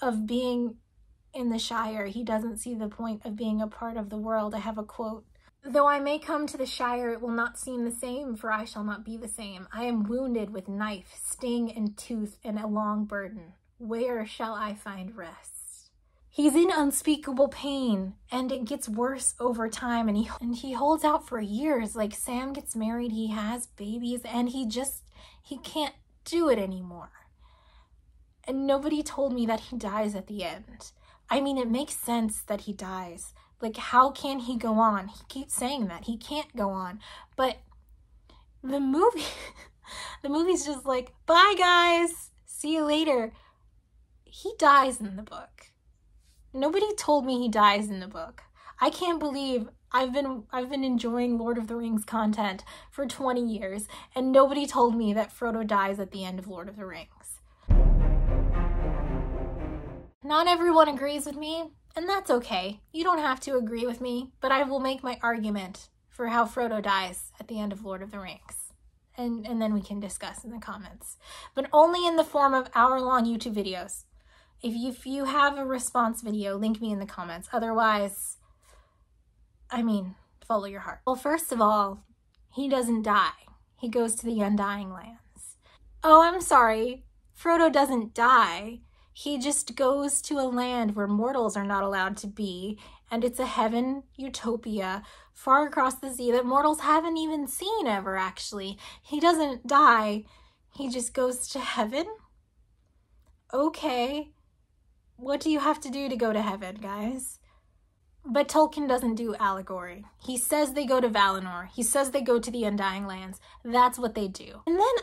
of being in the Shire. He doesn't see the point of being a part of the world. I have a quote. Though I may come to the Shire, it will not seem the same, for I shall not be the same. I am wounded with knife, sting, and tooth, and a long burden. Where shall I find rest? He's in unspeakable pain, and it gets worse over time, and he, and he holds out for years. Like, Sam gets married, he has babies, and he just, he can't do it anymore. And nobody told me that he dies at the end. I mean, it makes sense that he dies. Like, how can he go on? He keeps saying that. He can't go on. But the movie, the movie's just like, bye guys, see you later. He dies in the book. Nobody told me he dies in the book. I can't believe I've been I've been enjoying Lord of the Rings content for 20 years and nobody told me that Frodo dies at the end of Lord of the Rings. Not everyone agrees with me, and that's okay. You don't have to agree with me, but I will make my argument for how Frodo dies at the end of Lord of the Rings. And, and then we can discuss in the comments. But only in the form of hour-long YouTube videos. If you, if you have a response video, link me in the comments. Otherwise, I mean, follow your heart. Well, first of all, he doesn't die. He goes to the Undying Lands. Oh, I'm sorry. Frodo doesn't die He just goes to a land where mortals are not allowed to be, and it's a heaven utopia far across the sea that mortals haven't even seen ever, actually. He doesn't die, he just goes to heaven? Okay. What do you have to do to go to heaven, guys? But Tolkien doesn't do allegory. He says they go to Valinor. He says they go to the Undying Lands. That's what they do. And then,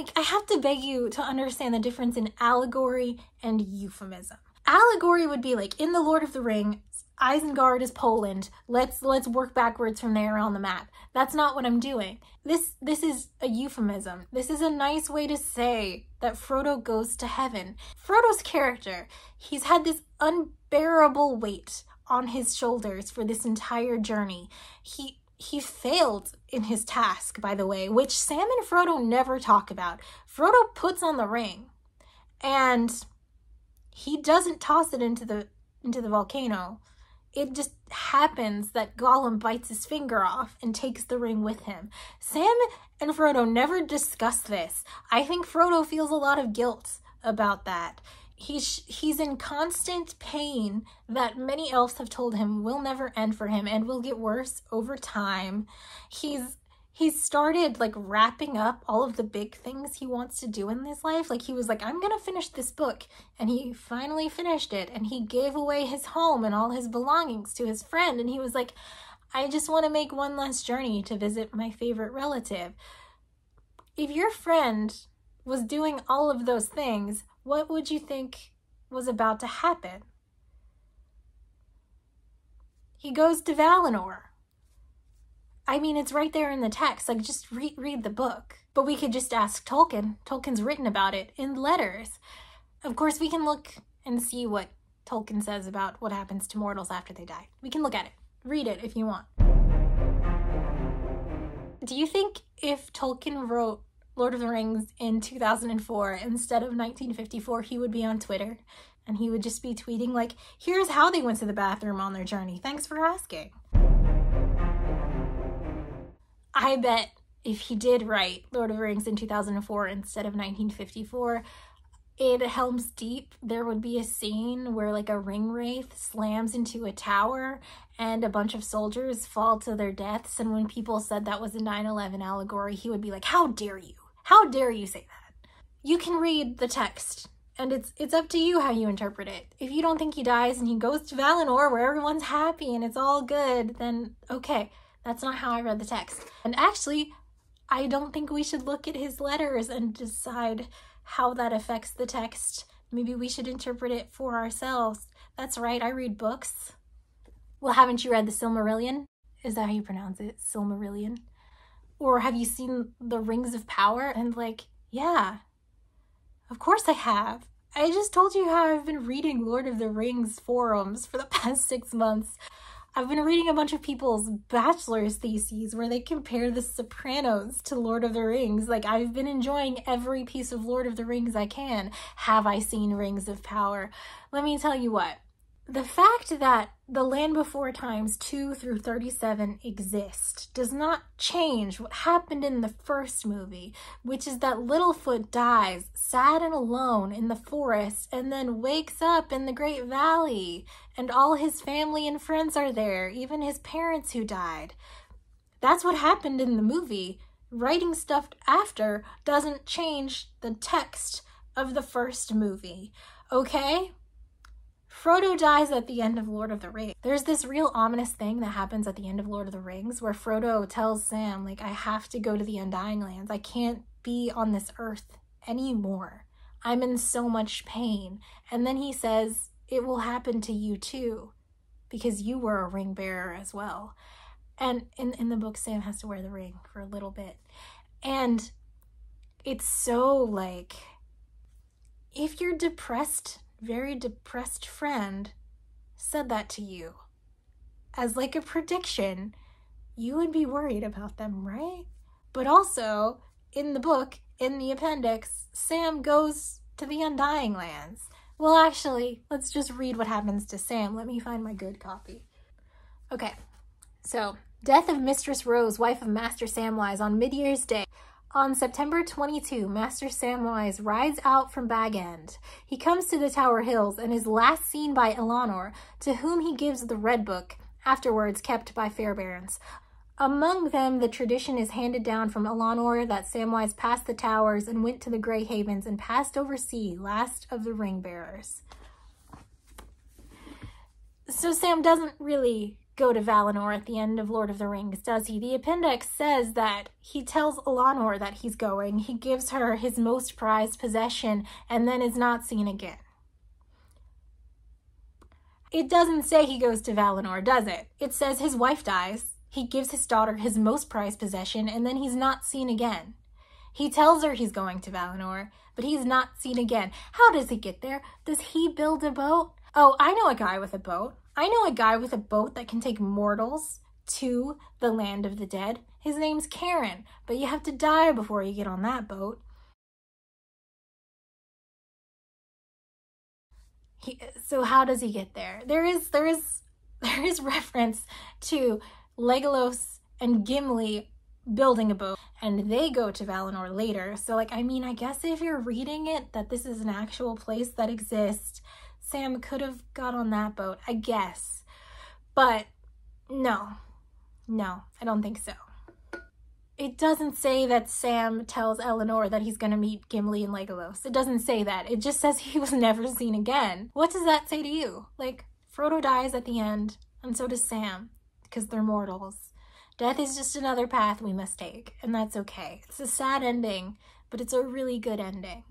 like, I have to beg you to understand the difference in allegory and euphemism. Allegory would be like in The Lord of the Ring, Isengard is Poland. Let's let's work backwards from there on the map. That's not what I'm doing. This this is a euphemism. This is a nice way to say that Frodo goes to heaven. Frodo's character, he's had this unbearable weight on his shoulders for this entire journey. He he failed in his task, by the way, which Sam and Frodo never talk about. Frodo puts on the ring and he doesn't toss it into the into the volcano it just happens that Gollum bites his finger off and takes the ring with him. Sam and Frodo never discuss this. I think Frodo feels a lot of guilt about that. He's he's in constant pain that many elves have told him will never end for him and will get worse over time. He's he's started like wrapping up all of the big things he wants to do in his life. Like he was like, I'm gonna finish this book. And he finally finished it. And he gave away his home and all his belongings to his friend. And he was like, I just want to make one last journey to visit my favorite relative. If your friend was doing all of those things, what would you think was about to happen? He goes to Valinor I mean, it's right there in the text. Like, just re- read the book. But we could just ask Tolkien. Tolkien's written about it in letters. Of course, we can look and see what Tolkien says about what happens to mortals after they die. We can look at it. Read it if you want. Do you think if Tolkien wrote Lord of the Rings in 2004 instead of 1954, he would be on Twitter and he would just be tweeting, like, here's how they went to the bathroom on their journey. Thanks for asking. I bet if he did write Lord of the Rings in 2004 instead of 1954, in Helm's Deep, there would be a scene where like a ring wraith slams into a tower and a bunch of soldiers fall to their deaths. And when people said that was a 9 11 allegory, he would be like, How dare you? How dare you say that? You can read the text and it's it's up to you how you interpret it. If you don't think he dies and he goes to Valinor where everyone's happy and it's all good, then okay. That's not how I read the text. And actually, I don't think we should look at his letters and decide how that affects the text. Maybe we should interpret it for ourselves. That's right, I read books. Well, haven't you read the Silmarillion? Is that how you pronounce it? Silmarillion? Or have you seen the Rings of Power? And like, yeah, of course I have. I just told you how I've been reading Lord of the Rings forums for the past six months. I've been reading a bunch of people's bachelor's theses where they compare The Sopranos to Lord of the Rings. Like, I've been enjoying every piece of Lord of the Rings I can. Have I seen Rings of Power? Let me tell you what, the fact that the Land Before Times 2 through 37 exist does not change what happened in the first movie, which is that Littlefoot dies sad and alone in the forest and then wakes up in the Great Valley, and all his family and friends are there, even his parents who died. That's what happened in the movie. Writing stuff after doesn't change the text of the first movie, okay? Frodo dies at the end of Lord of the Rings. There's this real ominous thing that happens at the end of Lord of the Rings where Frodo tells Sam, like, I have to go to the Undying Lands. I can't be on this earth anymore. I'm in so much pain. And then he says, It will happen to you too, because you were a ring bearer as well. And in, in the book, Sam has to wear the ring for a little bit. And it's so like, if you're depressed very depressed friend said that to you as like a prediction, you would be worried about them, right? But also, in the book, in the appendix, Sam goes to the Undying Lands. Well, actually, let's just read what happens to Sam. Let me find my good copy. Okay, so death of Mistress Rose, wife of Master Samwise, on Midyear's Day. On September 22, Master Samwise rides out from Bag End. He comes to the Tower Hills and is last seen by Elanor, to whom he gives the Red Book, afterwards kept by Fairbairns. Among them, the tradition is handed down from Elanor that Samwise passed the towers and went to the Grey Havens and passed over sea, last of the ring bearers. So Sam doesn't really go to Valinor at the end of Lord of the Rings, does he? The appendix says that he tells Elanor that he's going, he gives her his most prized possession, and then is not seen again. It doesn't say he goes to Valinor, does it? It says his wife dies, he gives his daughter his most prized possession, and then he's not seen again. He tells her he's going to Valinor, but he's not seen again. How does he get there? Does he build a boat? Oh, I know a guy with a boat. I know a guy with a boat that can take mortals to the land of the dead. His name's Charon, but you have to die before you get on that boat. He, so how does he get there? There is there is there is reference to Legolas and Gimli building a boat and they go to Valinor later. So like I mean, I guess if you're reading it that this is an actual place that exists, Sam could have got on that boat, I guess. But no. No, I don't think so. It doesn't say that Sam tells Elanor that he's to meet Gimli and Legolas. It doesn't say that. It just says he was never seen again. What does that say to you? Like, Frodo dies at the end, and so does Sam, because they're mortals. Death is just another path we must take, and that's okay. It's a sad ending, but it's a really good ending.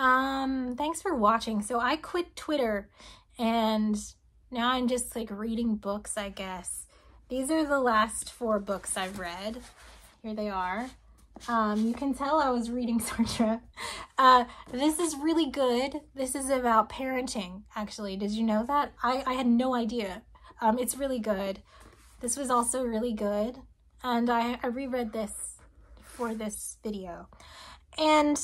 Um, thanks for watching. So I quit Twitter and now I'm just like reading books, I guess. These are the last four books I've read. Here they are. Um, you can tell I was reading Sartre. Uh, this is really good. This is about parenting, actually. Did you know that? I, I had no idea. Um, it's really good. This was also really good. And I, I reread this for this video. And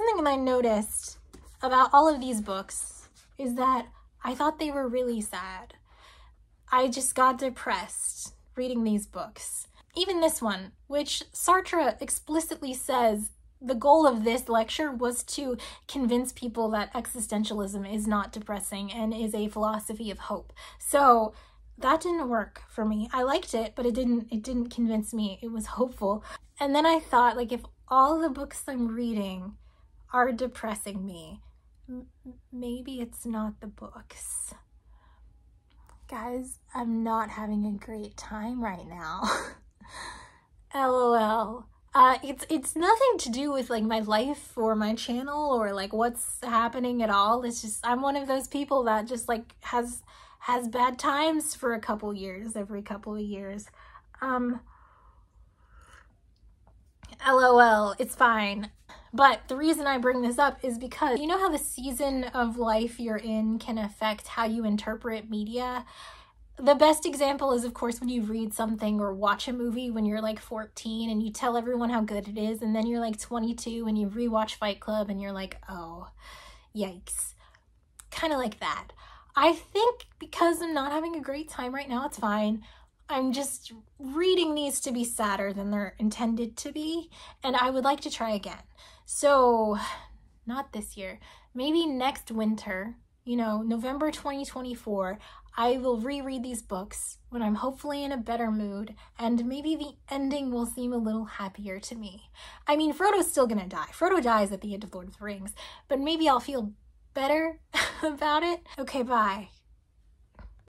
something that I noticed about all of these books is that I thought they were really sad. I just got depressed reading these books. Even this one, which Sartre explicitly says the goal of this lecture was to convince people that existentialism is not depressing and is a philosophy of hope. So that didn't work for me. I liked it, but it didn't it didn't convince me it was hopeful. And then I thought like if all the books I'm reading are depressing me. M maybe it's not the books. Guys, I'm not having a great time right now. LOL. Uh, it's it's nothing to do with like my life or my channel or like what's happening at all. It's just I'm one of those people that just like has has bad times for a couple years every couple of years. Um LOL, it's fine. But the reason I bring this up is because you know how the season of life you're in can affect how you interpret media? The best example is, of course, when you read something or watch a movie when you're like 14 and you tell everyone how good it is, and then you're like 22 and you rewatch Fight Club and you're like, oh, yikes. Kind of like that. I think because I'm not having a great time right now, it's fine. I'm just reading these to be sadder than they're intended to be, and I would like to try again. So, not this year, maybe next winter, you know, November 2024, I will reread these books when I'm hopefully in a better mood, and maybe the ending will seem a little happier to me. I mean, Frodo's still gonna die. Frodo dies at the end of Lord of the Rings, but maybe I'll feel better about it. Okay, bye.